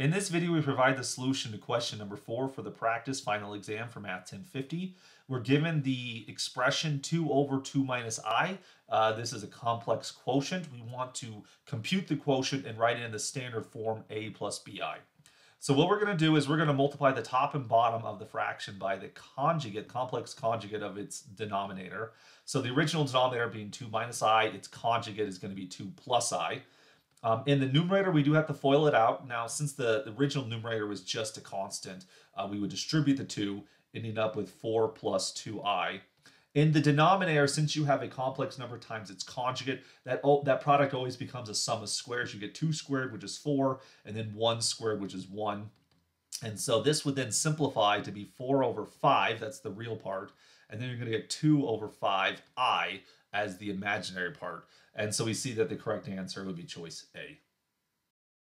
In this video, we provide the solution to question number four for the practice final exam for Math 1050. We're given the expression 2 over 2 minus i. Uh, this is a complex quotient. We want to compute the quotient and write it in the standard form a plus bi. So what we're going to do is we're going to multiply the top and bottom of the fraction by the conjugate, complex conjugate of its denominator. So the original denominator being 2 minus i, its conjugate is going to be 2 plus i. Um, in the numerator, we do have to FOIL it out. Now, since the, the original numerator was just a constant, uh, we would distribute the 2, ending up with 4 plus 2i. In the denominator, since you have a complex number times its conjugate, that, that product always becomes a sum of squares. You get 2 squared, which is 4, and then 1 squared, which is 1. And so this would then simplify to be 4 over 5, that's the real part, and then you're going to get 2 over 5i as the imaginary part. And so we see that the correct answer would be choice A.